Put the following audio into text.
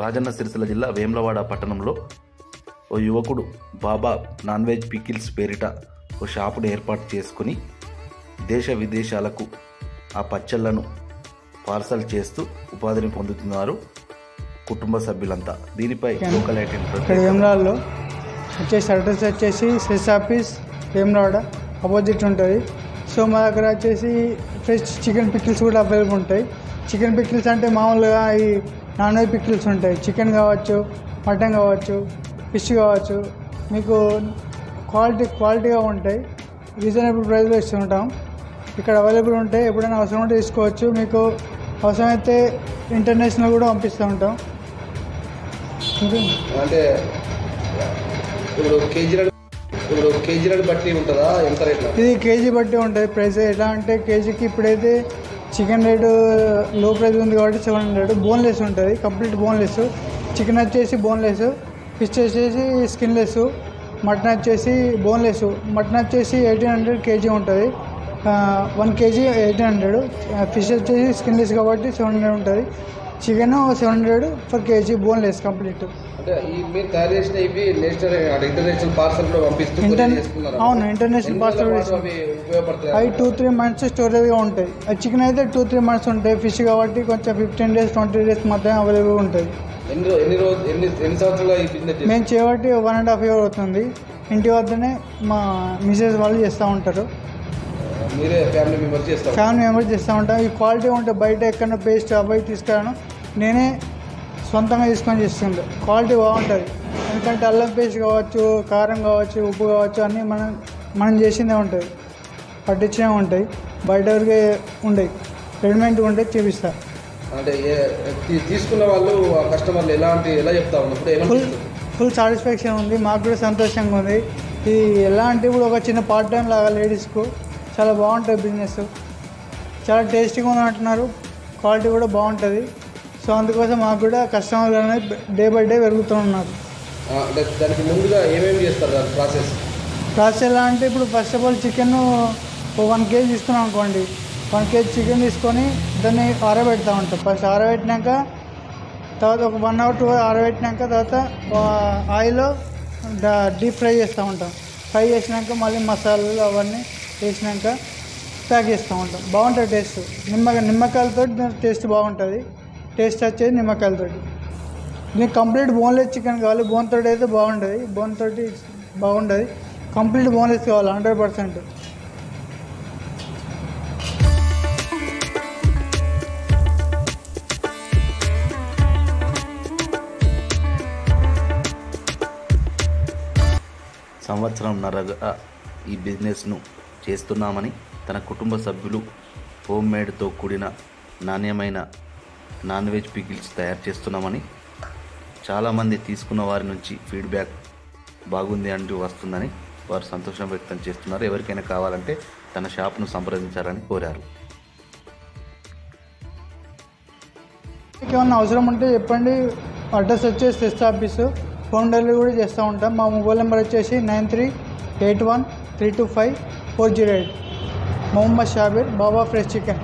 రాజన్న సిరిసిల్ల జిల్లా వేములవాడ పట్టణంలో ఓ యువకుడు బాబా నాన్ వెజ్ పికిల్స్ పేరిట ఓ షాపును ఏర్పాటు చేసుకుని దేశ విదేశాలకు ఆ పచ్చళ్ళను పార్సల్ చేస్తూ ఉపాధిని పొందుతున్నారు కుటుంబ సభ్యులంతా. దీనిపై లోకల్ వేములాడలో వచ్చేసి అడ్రస్ వచ్చేసి సెస్ ఆఫీస్ వేములాడ అపోజిట్ ఉంటుంది. సో మా దగ్గర వచ్చేసి ఫ్రెష్ చికెన్ పికిల్స్ కూడా అవైలబుల్ ఉంటాయి. చికెన్ పిక్కిల్స్ అంటే మామూలుగా ఈ నాన్ వెజ్ పిక్కిల్స్ ఉంటాయి. చికెన్ కావచ్చు మటన్ కావచ్చు ఫిష్ కావచ్చు. మీకు క్వాలిటీ క్వాలిటీగా ఉంటాయి. రీజనబుల్ ప్రైస్లో ఇస్తుంటాం. ఇక్కడ అవైలబుల్ ఉంటాయి ఎప్పుడైనా అవసరం ఉంటే తీసుకోవచ్చు. మీకు అవసరమైతే ఇంటర్నేషనల్ కూడా పంపిస్తూ ఉంటాం. అంటే ఇప్పుడు కేజీలను ఇప్పుడు కేజీలను బట్టి ఉంటుందా? ఎంత రేట్లో? ఇది కేజీ బట్టి ఉంటుంది ప్రైస్ ఎలా అంటే కేజీకి ఇప్పుడైతే చికెన్ రేటు లో ప్రైస్ ఉంది కాబట్టి సెవెన్ హండ్రెడ్. బోన్లెస్ ఉంటుంది. Complete boneless. చికెన్ వచ్చేసి బోన్లెస్. ఫిష్ వచ్చేసి స్కిన్లెస్. మటన్ వచ్చేసి బోన్లెస్. మటన్ వచ్చేసి ఎయిటీన్ హండ్రెడ్ కేజీ ఉంటుంది. One KG eighteen hundred. Fish వచ్చేసి స్కిన్లెస్ కాబట్టి సెవెన్ హండ్రెడ్ ఉంటుంది. Chicken seven hundred for KG boneless complete. అంటే ఈ మీరు తయారు చేసిన ఇవి నేషనల్ అంటే ఇంటర్నేషనల్ పార్సల్ కూడా పంపిస్తూ ఇంటర్ కొరియర్ చేస్తున్నారు అవును ఇంటర్నేషనల్ పార్సల్ అవి టూ త్రీ మంత్స్ స్టోరేజ్గా ఉంటాయి. అది చికెన్ అయితే టూ త్రీ మంత్స్ ఉంటాయి ఫిష్ కాబట్టి కొంచెం ఫిఫ్టీన్ డేస్ ట్వంటీ డేస్ మాత్రమే అవైలబుల్ ఉంటుంది ఎన్ని రో- ఎన్ని రోజు ఎన్ని ఎన్ని సంవత్సరాలు ఈ బిజినెస్ మేము చేయబట్టి వన్ అండ్ హాఫ్ ఇయర్ అవుతుంది. ఇంటి వద్దనే మా మిసెస్ వాళ్ళు చేస్తూ ఉంటారు. మీరే ఫ్యామిలీ మెంబర్స్ చేస్తారు ఫ్యామిలీ మెంబర్స్ చేస్తూ ఉంటాం. ఈ క్వాలిటీ ఉంటే బయట ఎక్కడ పేస్ట్ అబ్బాయి తీసుకురాను నేనే సొంతంగా తీసుకొని చేస్తుండే. క్వాలిటీ బాగుంటుంది. ఎందుకంటే అల్లం పేస్ట్ కావచ్చు కారం కావచ్చు ఉప్పు కావచ్చు అన్నీ మనం మనం చేసిందే ఉంటుంది. పట్టించినవి ఉంటాయి. బయట వరకే ఉండయి. రెడీమేడ్ ఉంటే చూపిస్తా. అంటే తీసుకున్న వాళ్ళు కస్టమర్లు ఎలాంటి ఎలా చెప్తా ఫుల్ ఫుల్ సాటిస్ఫాక్షన్ ఉంది. మాకు కూడా సంతోషంగా ఉంది. ఇది ఎలా అంటే ఇప్పుడు ఒక చిన్న పార్ట్ టైం లాగా లేడీస్కు చాలా బాగుంటుంది బిజినెస్ చాలా టేస్టీగా ఉంది అంటున్నారు. క్వాలిటీ కూడా బాగుంటుంది. సో అందుకోసం మాకు కూడా కస్టమర్లు అనేది డే బై డే పెరుగుతూ ఉన్నారు. దానికి ముందుగా ఏమేమి చేస్తారు ప్రాసెస్ ప్రాసెస్ ఎలా అంటే ఇప్పుడు first of all chicken one KG తీసుకున్నాం అనుకోండి. వన్ కేజీ చికెన్ తీసుకొని దాన్ని ఆరబెడతా ఉంటాం. ఫస్ట్ ఆరబెట్టినాక తర్వాత ఒక వన్ అవర్ టూ అవర్ ఆరబెట్టినాక తర్వాత ఆయిల్లో డీప్ ఫ్రై చేస్తూ ఉంటాం. ఫ్రై చేసినాక మళ్ళీ మసాలాలు అవన్నీ వేసినాక ప్యాక్ చేస్తూ ఉంటాం. బాగుంటుంది టేస్ట్. నిమ్మకాయ నిమ్మకాయలతో టేస్ట్ బాగుంటుంది. టేస్ట్ వచ్చేది నిమ్మకాయలతో మీకు కంప్లీట్ బోన్లెస్ చికెన్ కావాలి. బోన్ తోటి అయితే బాగుంటుంది. బోన్ తోటి బాగుంటుంది. కంప్లీట్ బోన్లెస్ కావాలి హండ్రెడ్ పర్సెంట్. సంవత్సరంన్నరగా ఈ బిజినెస్ను చేస్తున్నామని తన కుటుంబ సభ్యులు హోమ్ మేడ్తో కూడిన నాణ్యమైన నాన్ వెజ్ పికిల్స్ తయారు చేస్తున్నామని చాలామంది తీసుకున్న వారి నుంచి ఫీడ్బ్యాక్ బాగుంది అంటూ వస్తుందని వారు సంతోషం వ్యక్తం చేస్తున్నారు. ఎవరికైనా కావాలంటే తన షాప్ను సంప్రదించాలని కోరారు. ఏమన్నా అవసరం ఉంటే చెప్పండి. అడ్రస్ వచ్చేసి టెస్ట్ ఆఫీసు. ఫోన్ డెలివరీ కూడా చేస్తూ ఉంటాం. మా మొబైల్ నెంబర్ వచ్చేసి nine three eight one three two five four zero eight Mohammed Shabbir Baba fresh chicken